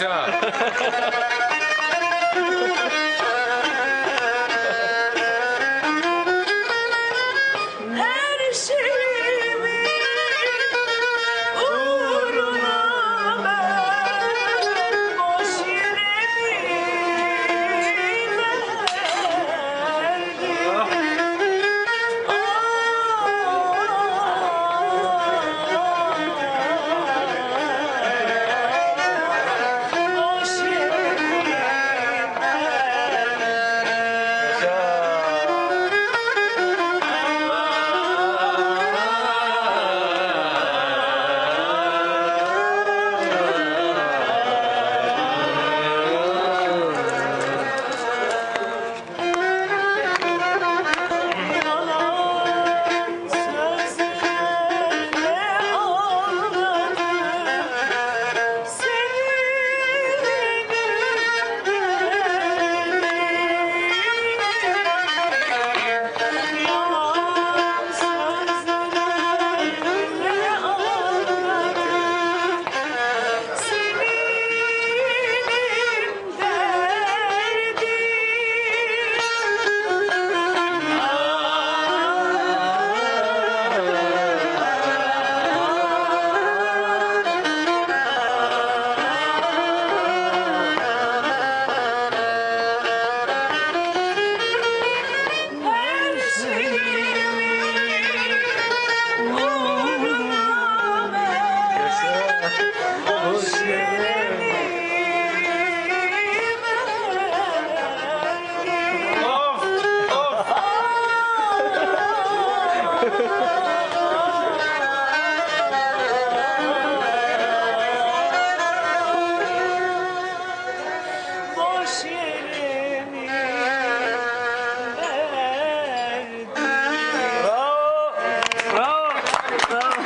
さん